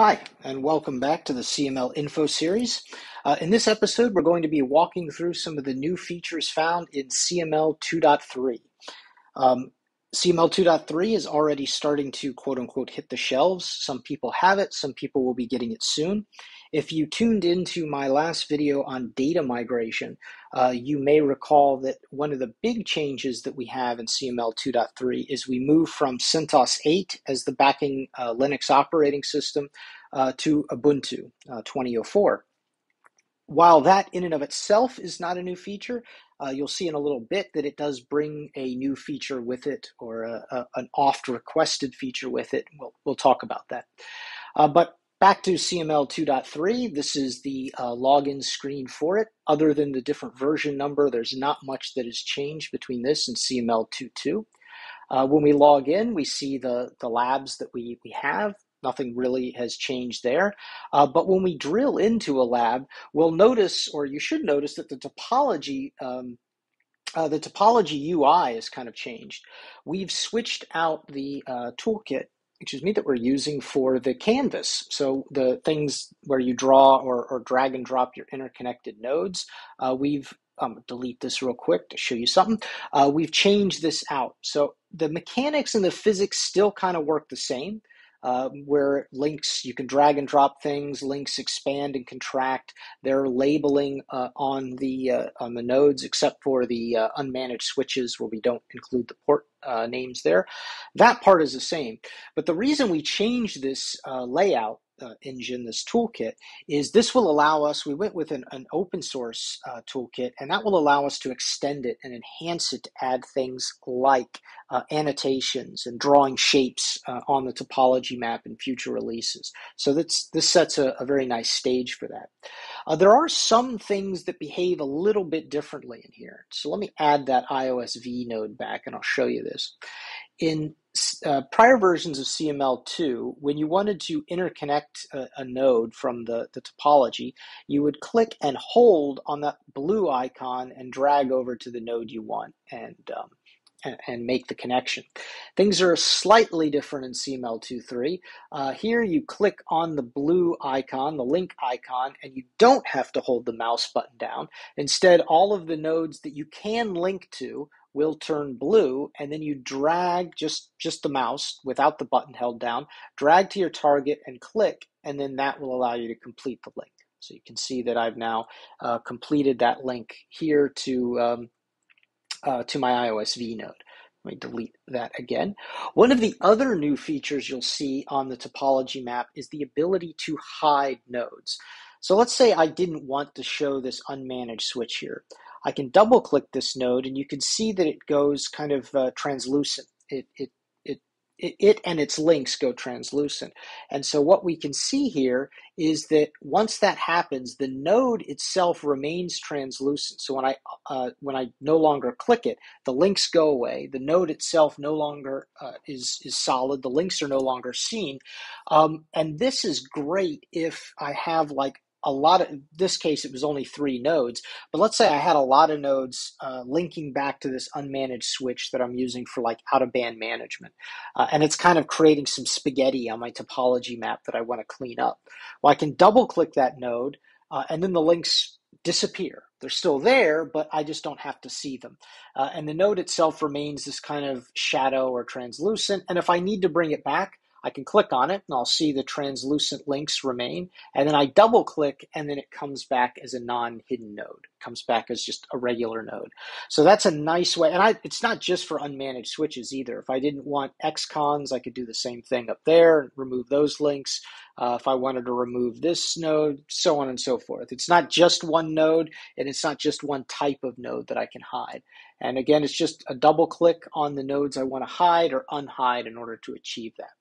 Hi, and welcome back to the CML Info Series. Uh, in this episode, we're going to be walking through some of the new features found in CML 2.3. Um, CML 2.3 is already starting to quote unquote hit the shelves. Some people have it, some people will be getting it soon. If you tuned into my last video on data migration, uh, you may recall that one of the big changes that we have in CML 2.3 is we move from CentOS 8 as the backing uh, Linux operating system uh, to Ubuntu uh, 2004 while that in and of itself is not a new feature, uh, you'll see in a little bit that it does bring a new feature with it or a, a, an oft requested feature with it. We'll, we'll talk about that. Uh, but back to CML 2.3, this is the uh, login screen for it. Other than the different version number, there's not much that has changed between this and CML 2.2. Uh, when we log in, we see the, the labs that we, we have. Nothing really has changed there. Uh, but when we drill into a lab, we'll notice, or you should notice, that the topology um, uh, the topology UI has kind of changed. We've switched out the uh, toolkit, excuse me, that we're using for the canvas. So the things where you draw or, or drag and drop your interconnected nodes, uh, we've um, delete this real quick to show you something. Uh, we've changed this out. So the mechanics and the physics still kind of work the same uh, where links you can drag and drop things links expand and contract. They're labeling uh, on the uh, on the nodes except for the uh, unmanaged switches where we don't include the port uh, names there. That part is the same. But the reason we changed this uh, layout uh, engine, this toolkit, is this will allow us, we went with an, an open source uh, toolkit, and that will allow us to extend it and enhance it to add things like uh, annotations and drawing shapes uh, on the topology map in future releases. So that's, this sets a, a very nice stage for that. Uh, there are some things that behave a little bit differently in here. So let me add that IOSv node back and I'll show you this. In uh, prior versions of CML2, when you wanted to interconnect a, a, node from the, the topology, you would click and hold on that blue icon and drag over to the node you want and, um, and, and, make the connection. Things are slightly different in CML2.3. Uh, here you click on the blue icon, the link icon, and you don't have to hold the mouse button down. Instead, all of the nodes that you can link to will turn blue and then you drag just just the mouse without the button held down drag to your target and click and then that will allow you to complete the link so you can see that I've now uh, completed that link here to um, uh, to my IOSv node. Let me delete that again. One of the other new features you'll see on the topology map is the ability to hide nodes. So let's say I didn't want to show this unmanaged switch here. I can double click this node and you can see that it goes kind of uh, translucent. It, it, it, it and its links go translucent. And so what we can see here is that once that happens, the node itself remains translucent. So when I, uh, when I no longer click it, the links go away. The node itself no longer uh, is, is solid. The links are no longer seen. Um, and this is great if I have like a lot of this case it was only three nodes but let's say i had a lot of nodes uh, linking back to this unmanaged switch that i'm using for like out of band management. Uh, and it's kind of creating some spaghetti on my topology map that i want to clean up. Well i can double click that node uh, and then the links disappear. They're still there but i just don't have to see them. Uh, and the node itself remains this kind of shadow or translucent and if i need to bring it back I can click on it and I'll see the translucent links remain. And then I double click and then it comes back as a non-hidden node. It comes back as just a regular node. So that's a nice way. And I, it's not just for unmanaged switches either. If I didn't want XCons, I could do the same thing up there, remove those links. Uh, if I wanted to remove this node, so on and so forth. It's not just one node and it's not just one type of node that I can hide. And again, it's just a double click on the nodes I want to hide or unhide in order to achieve that.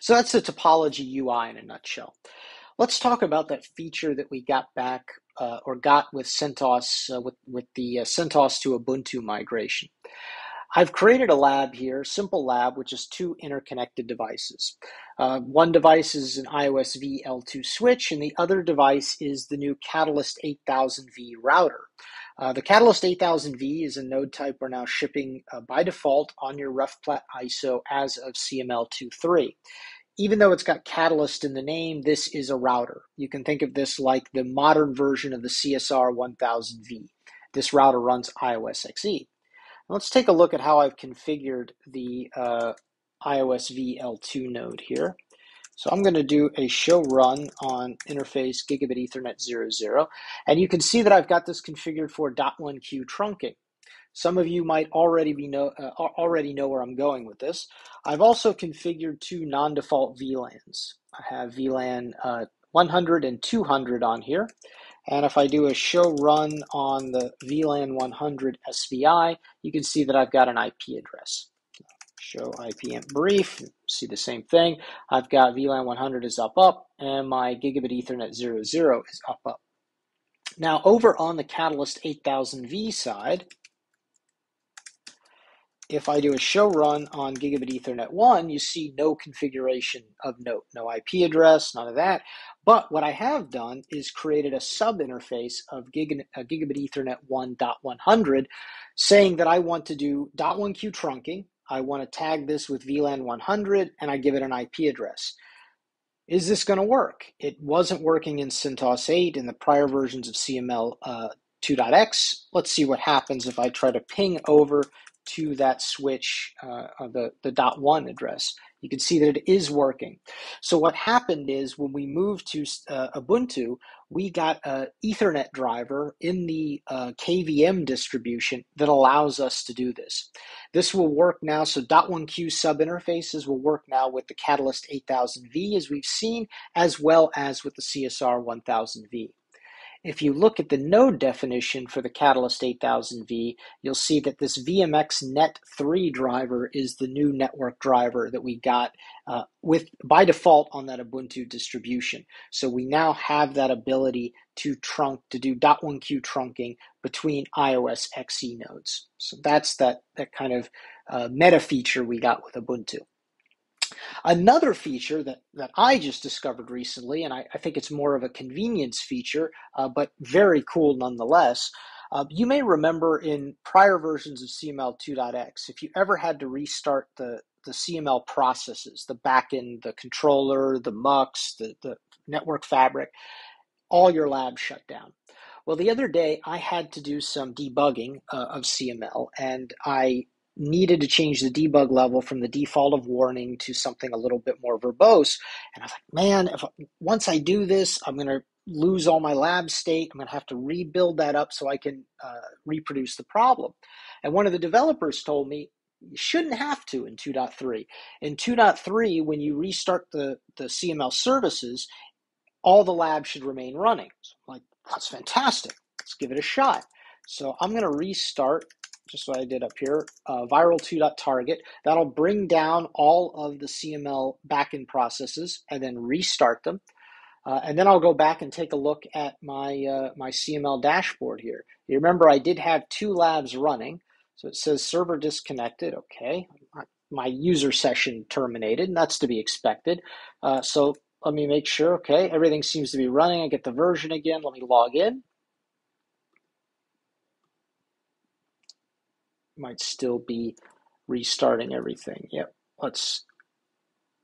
So that's the topology UI in a nutshell. Let's talk about that feature that we got back uh, or got with CentOS, uh, with, with the uh, CentOS to Ubuntu migration. I've created a lab here, simple lab, which is two interconnected devices. Uh, one device is an IOSv L2 switch, and the other device is the new Catalyst 8000V router. Uh, the Catalyst 8000V is a node type we're now shipping uh, by default on your RefPlat ISO as of CML 2.3. even though it's got Catalyst in the name, this is a router. You can think of this like the modern version of the CSR 1000V. This router runs IOS XE. Let's take a look at how I've configured the uh, IOSv L2 node here. So I'm going to do a show run on interface gigabit ethernet 00, and you can see that I've got this configured for .1q trunking. Some of you might already be know uh, already know where I'm going with this. I've also configured two non-default VLANs. I have VLAN uh, 100 and 200 on here. And if I do a show run on the VLAN 100 SVI, you can see that I've got an IP address. Show IP brief, see the same thing. I've got VLAN 100 is up up, and my gigabit Ethernet 00 is up up. Now over on the Catalyst 8000V side, if I do a show run on Gigabit Ethernet 1, you see no configuration of note, no IP address, none of that. But what I have done is created a sub interface of Gig- uh, Gigabit Ethernet 1.100 saying that I want to do .1q trunking. I want to tag this with VLAN 100 and I give it an IP address. Is this going to work? It wasn't working in CentOS 8 in the prior versions of CML uh, 2.x. Let's see what happens if I try to ping over to that switch, uh, the, the dot one address. You can see that it is working. So what happened is when we moved to uh, Ubuntu, we got an Ethernet driver in the uh, KVM distribution that allows us to do this. This will work now. So .1q sub interfaces will work now with the Catalyst 8000V as we've seen, as well as with the CSR 1000V. If you look at the node definition for the Catalyst 8000V, you'll see that this VMX Net 3 driver is the new network driver that we got uh, with by default on that Ubuntu distribution. So we now have that ability to trunk to do .1q trunking between IOS XE nodes. So that's that that kind of uh, meta feature we got with Ubuntu. Another feature that, that I just discovered recently, and I, I think it's more of a convenience feature, uh, but very cool nonetheless. Uh, you may remember in prior versions of CML 2.x, if you ever had to restart the, the CML processes, the backend, the controller, the MUX, the, the network fabric, all your labs shut down. Well, the other day I had to do some debugging uh, of CML, and I needed to change the debug level from the default of warning to something a little bit more verbose. And I was like, man, if once I do this, I'm going to lose all my lab state. I'm going to have to rebuild that up so I can uh, reproduce the problem. And one of the developers told me you shouldn't have to in 2.3. In 2.3, when you restart the, the CML services, all the labs should remain running. So like, that's fantastic. Let's give it a shot. So I'm going to restart just what I did up here, uh, virl2.target. That'll bring down all of the CML backend processes and then restart them. Uh, and then I'll go back and take a look at my, uh, my CML dashboard here. You remember I did have two labs running. So it says server disconnected. Okay. My user session terminated, and that's to be expected. Uh, so let me make sure. Okay. Everything seems to be running. I get the version again. Let me log in. Might still be restarting everything. Yep, let's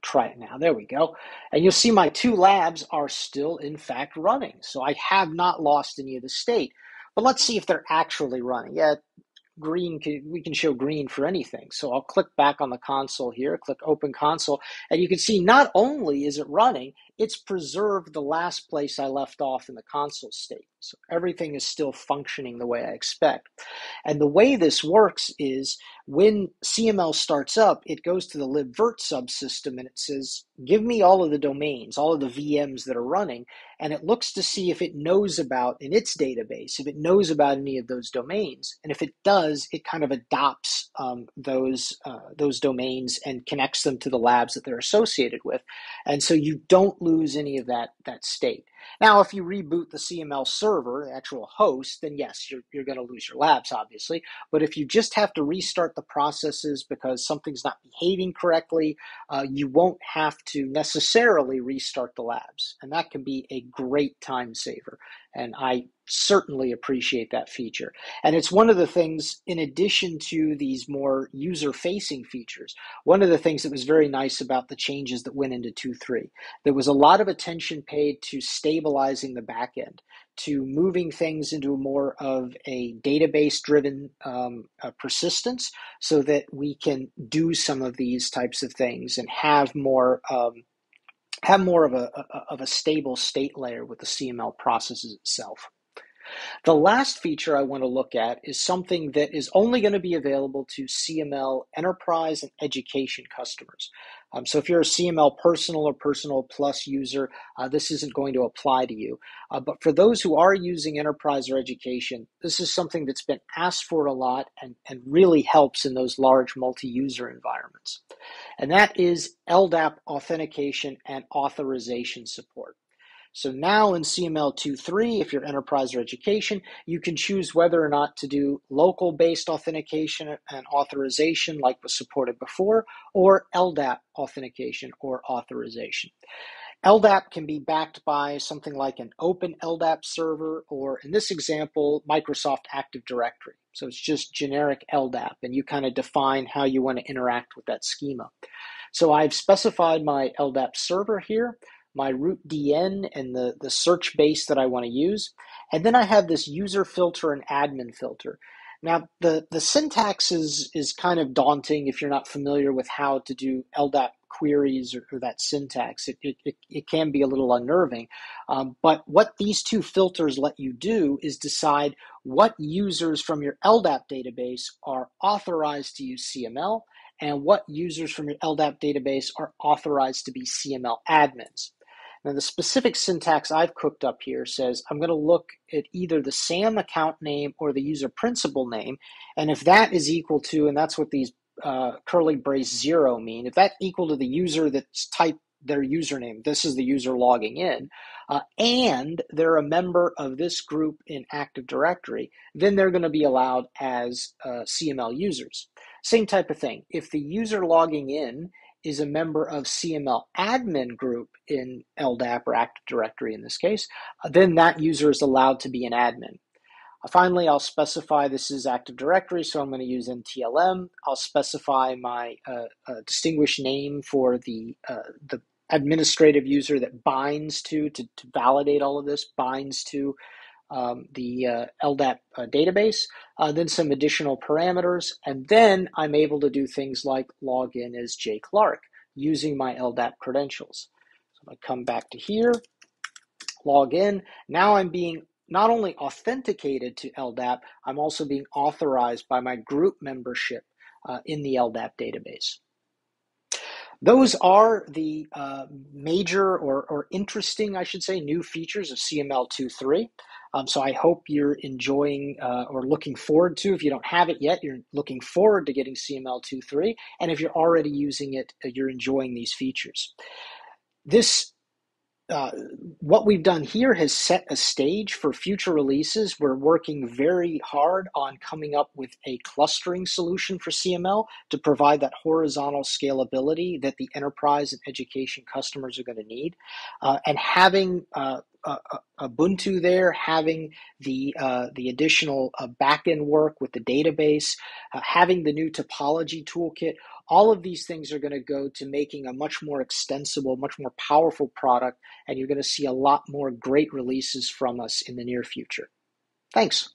try it now. There we go. And you'll see my two labs are still in fact running. So I have not lost any of the state. But let's see if they're actually running. Yeah, green, we can show green for anything. So I'll click back on the console here, click open console, and you can see not only is it running, it's preserved the last place I left off in the console state. So everything is still functioning the way I expect. And the way this works is when CML starts up, it goes to the libvirt subsystem and it says, give me all of the domains, all of the VMs that are running, and it looks to see if it knows about in its database, if it knows about any of those domains. And if it does, it kind of adopts um, those uh, those domains and connects them to the labs that they're associated with. And so you don't lose any of that that state. Now, if you reboot the CML server, the actual host, then yes, you're, you're going to lose your labs, obviously. But if you just have to restart the processes because something's not behaving correctly, uh, you won't have to necessarily restart the labs. And that can be a great time saver. And I certainly appreciate that feature. And it's one of the things, in addition to these more user facing features, one of the things that was very nice about the changes that went into 2.3. There was a lot of attention paid to stabilizing the backend, to moving things into more of a database driven um, uh, persistence so that we can do some of these types of things and have more. Um, have more of a, a, of a stable state layer with the CML processes itself. The last feature I want to look at is something that is only going to be available to CML enterprise and education customers. Um, so if you're a CML personal or personal plus user, uh, this isn't going to apply to you. Uh, but for those who are using enterprise or education, this is something that's been asked for a lot and, and really helps in those large multi-user environments. And that is LDAP authentication and authorization support. So now in CML 2.3, if you're enterprise or education, you can choose whether or not to do local based authentication and authorization like was supported before, or LDAP authentication or authorization. LDAP can be backed by something like an open LDAP server, or in this example, Microsoft Active Directory. So it's just generic LDAP, and you kind of define how you want to interact with that schema. So I've specified my LDAP server here my root DN and the, the search base that I want to use. And then I have this user filter and admin filter. Now, the, the syntax is, is kind of daunting if you're not familiar with how to do LDAP queries or, or that syntax. It, it, it, can be a little unnerving. Um, but what these two filters let you do is decide what users from your LDAP database are authorized to use CML and what users from your LDAP database are authorized to be CML admins. Now, the specific syntax I've cooked up here says I'm going to look at either the SAM account name or the user principal name. And if that is equal to, and that's what these uh, curly brace zero mean, if that's equal to the user that's typed their username, this is the user logging in, uh, and they're a member of this group in Active Directory, then they're going to be allowed as uh, CML users. Same type of thing. If the user logging in is a member of CML admin group in LDAP or Active Directory in this case, uh, then that user is allowed to be an admin. Uh, finally, I'll specify this is Active Directory, so I'm going to use NTLM. I'll specify my uh, uh, distinguished name for the, uh, the administrative user that binds to, to, to validate all of this, binds to um, the uh, LDAP uh, database, uh, then some additional parameters, and then I'm able to do things like log in as Jay Clark using my LDAP credentials. So I come back to here, log in. Now I'm being not only authenticated to LDAP, I'm also being authorized by my group membership uh, in the LDAP database. Those are the uh, major or, or interesting, I should say, new features of CML 2.3. Um, so I hope you're enjoying uh, or looking forward to. If you don't have it yet, you're looking forward to getting CML 2.3. And if you're already using it, uh, you're enjoying these features. This uh, what we've done here has set a stage for future releases. We're working very hard on coming up with a clustering solution for CML to provide that horizontal scalability that the enterprise and education customers are going to need. Uh, and having uh, uh, Ubuntu there, having the uh, the additional uh, backend work with the database, uh, having the new topology toolkit, all of these things are going to go to making a much more extensible, much more powerful product, and you're going to see a lot more great releases from us in the near future. Thanks.